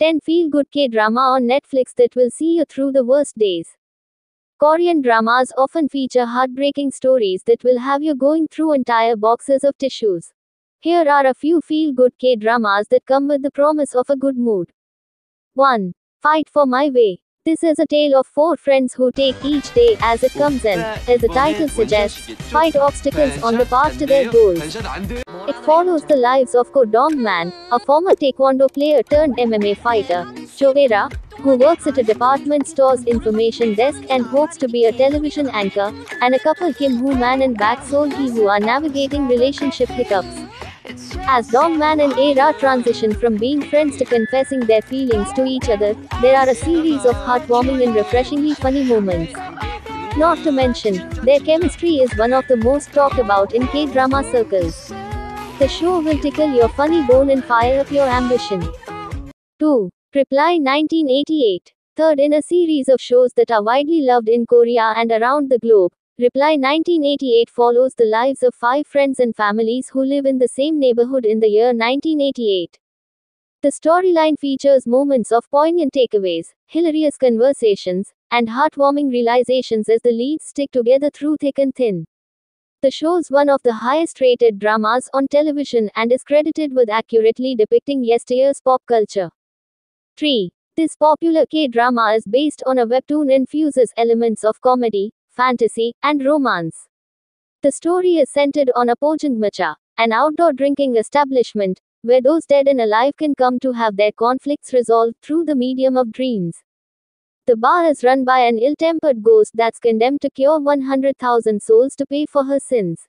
10 feel good K drama on Netflix that will see you through the worst days. Korean dramas often feature heartbreaking stories that will have you going through entire boxes of tissues. Here are a few feel good K dramas that come with the promise of a good mood. 1. Fight for My Way. This is a tale of four friends who take each day as it comes in. As the title suggests, fight obstacles on the path to their goals. It follows the lives of Ko Dong Man, a former taekwondo player turned MMA fighter, Choi Ae-ra, who works at a department store's information desk and hopes to be a television anchor, and a couple Kim Woo Man and Bak Sol Hee who are navigating relationship hiccups. As Dongman and Ae-ra transition from being friends to confessing their feelings to each other, there are a series of heartwarming and refreshingly funny moments. Not to mention, their chemistry is one of the most talked about in K-drama circles. The show will tickle your funny bone and fire up your ambition. 2. Reply 1988. Third in a series of shows that are widely loved in Korea and around the globe, Reply 1988 follows the lives of five friends and families who live in the same neighborhood in the year 1988. The storyline features moments of poignant takeaways, hilarious conversations, and heartwarming realizations as the leads stick together through thick and thin. The show's one of the highest rated dramas on television and is credited with accurately depicting yesteryear's pop culture. 3. This popular K drama is based on a webtoon infuses elements of comedy, fantasy, and romance. The story is centered on a Pojangmacha, an outdoor drinking establishment, where those dead and alive can come to have their conflicts resolved through the medium of dreams. The bar is run by an ill tempered ghost that's condemned to cure 100,000 souls to pay for her sins.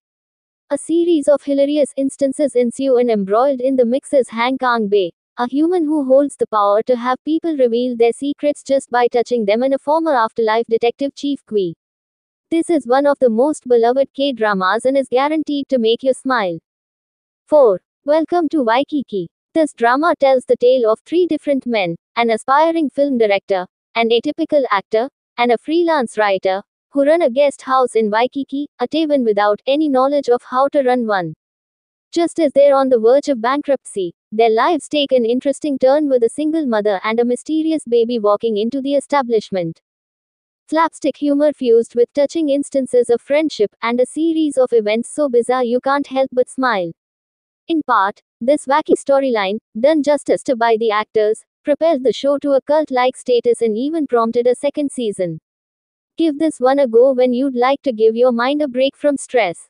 A series of hilarious instances ensue, and embroiled in the mix is Han Kang Bae, a human who holds the power to have people reveal their secrets just by touching them, and a former afterlife detective Chief Kui. This is one of the most beloved K dramas and is guaranteed to make you smile. 4. Welcome to Waikiki. This drama tells the tale of three different men an aspiring film director, an atypical actor, and a freelance writer who run a guest house in Waikiki, a haven without any knowledge of how to run one. Just as they're on the verge of bankruptcy, their lives take an interesting turn with a single mother and a mysterious baby walking into the establishment. Slapstick humor fused with touching instances of friendship and a series of events so bizarre you can't help but smile. In part, this wacky storyline, done justice to by the actors, propelled the show to a cult like status and even prompted a second season. Give this one a go when you'd like to give your mind a break from stress.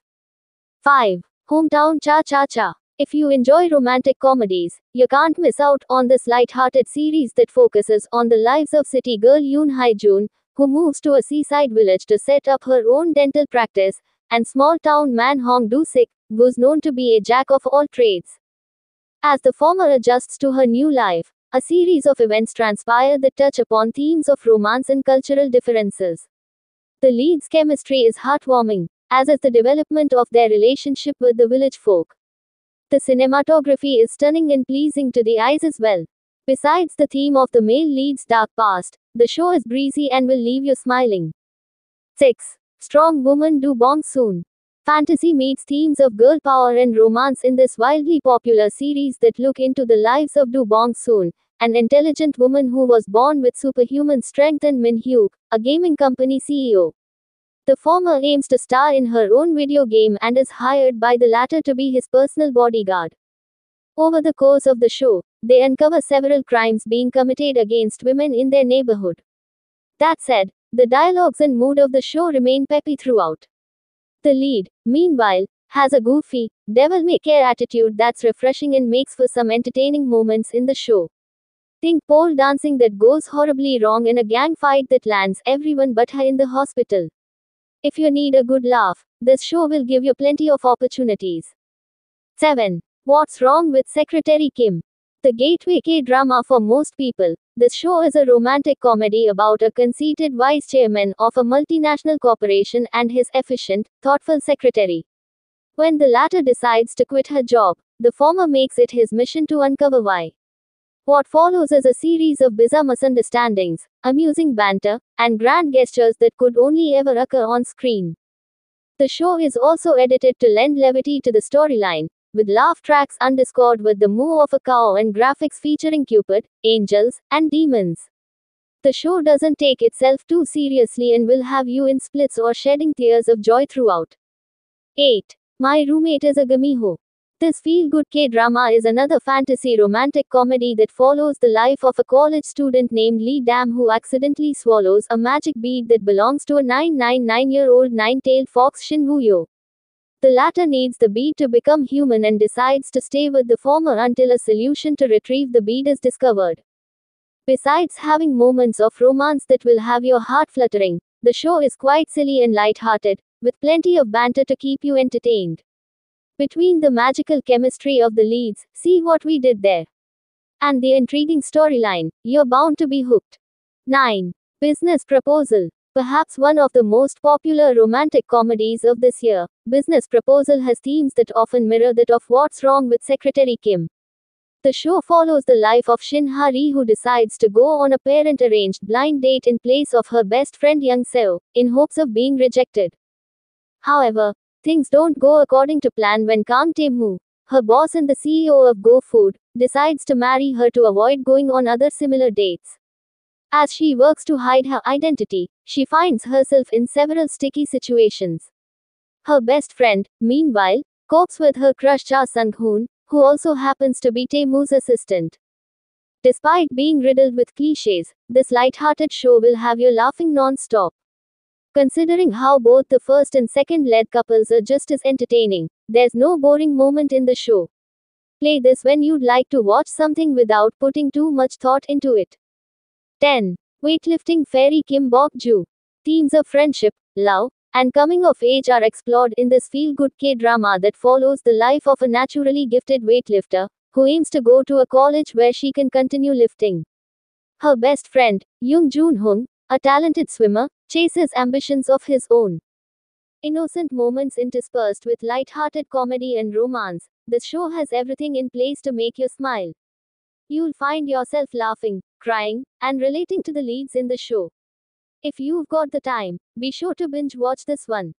5. Hometown Cha Cha Cha. If you enjoy romantic comedies, you can't miss out on this light-hearted series that focuses on the lives of city girl Yoon Hye Jin, who moves to a seaside village to set up her own dental practice, and small town man Hong Do-sik, who's known to be a jack of all trades. As the former adjusts to her new life, a series of events transpire that touch upon themes of romance and cultural differences. The lead's chemistry is heartwarming, as is the development of their relationship with the village folk. The cinematography is stunning and pleasing to the eyes as well. Besides the theme of the male lead's dark past, the show is breezy and will leave you smiling. 6. Strong Woman Do Bong Soon. Fantasy meets themes of girl power and romance in this wildly popular series that look into the lives of Do Bong Soon, an intelligent woman who was born with superhuman strength, and Min Hyuk, a gaming company CEO. The former aims to star in her own video game and is hired by the latter to be his personal bodyguard. Over the course of the show, they uncover several crimes being committed against women in their neighborhood. That said, the dialogues and mood of the show remain peppy throughout. The lead, meanwhile, has a goofy, devil may care attitude that's refreshing and makes for some entertaining moments in the show. Think pole dancing that goes horribly wrong in a gang fight that lands everyone but her in the hospital. If you need a good laugh, this show will give you plenty of opportunities. 7. What's Wrong with Secretary Kim? The gateway K drama for most people, this show is a romantic comedy about a conceited vice chairman of a multinational corporation and his efficient, thoughtful secretary. When the latter decides to quit her job, the former makes it his mission to uncover why. What follows is a series of bizarre misunderstandings, amusing banter, and grand gestures that could only ever occur on screen. The show is also edited to lend levity to the storyline, with laugh tracks underscored with the moo of a cow and graphics featuring Cupid, angels, and demons. The show doesn't take itself too seriously and will have you in splits or shedding tears of joy throughout. 8. My Roommate is a Gumiho. This feel good K drama is another fantasy romantic comedy that follows the life of a college student named Lee Dam who accidentally swallows a magic bead that belongs to a 999 year old nine tailed fox Shin Woo-yeo. The latter needs the bead to become human and decides to stay with the former until a solution to retrieve the bead is discovered. Besides having moments of romance that will have your heart fluttering, the show is quite silly and light-hearted, with plenty of banter to keep you entertained. Between the magical chemistry of the leads, see what we did there. And the intriguing storyline, you're bound to be hooked. 9. Business Proposal. Perhaps one of the most popular romantic comedies of this year, Business Proposal has themes that often mirror that of What's Wrong with Secretary Kim. The show follows the life of Shin Ha-ri who decides to go on a parent-arranged blind date in place of her best friend Young Seo, in hopes of being rejected. However, Things don't go according to plan when Kang Tae-moo, her boss and the CEO of GoFood, decides to marry her to avoid going on other similar dates. As she works to hide her identity, she finds herself in several sticky situations. Her best friend, meanwhile, copes with her crush Cha Sung-hoon, who also happens to be Tae-moo's assistant. Despite being riddled with cliches, this light-hearted show will have you laughing non-stop. Considering how both the first and second lead couples are just as entertaining, there's no boring moment in the show. Play this when you'd like to watch something without putting too much thought into it. 10. Weightlifting Fairy Kim Bok Joo. Themes of friendship, love, and coming of age are explored in this feel good K drama that follows the life of a naturally gifted weightlifter who aims to go to a college where she can continue lifting. Her best friend, Jung Joon Hyung, a talented swimmer, chases ambitions of his own. Innocent moments interspersed with light-hearted comedy and romance, this show has everything in place to make you smile. You'll find yourself laughing, crying, and relating to the leads in the show. If you've got the time, be sure to binge watch this one.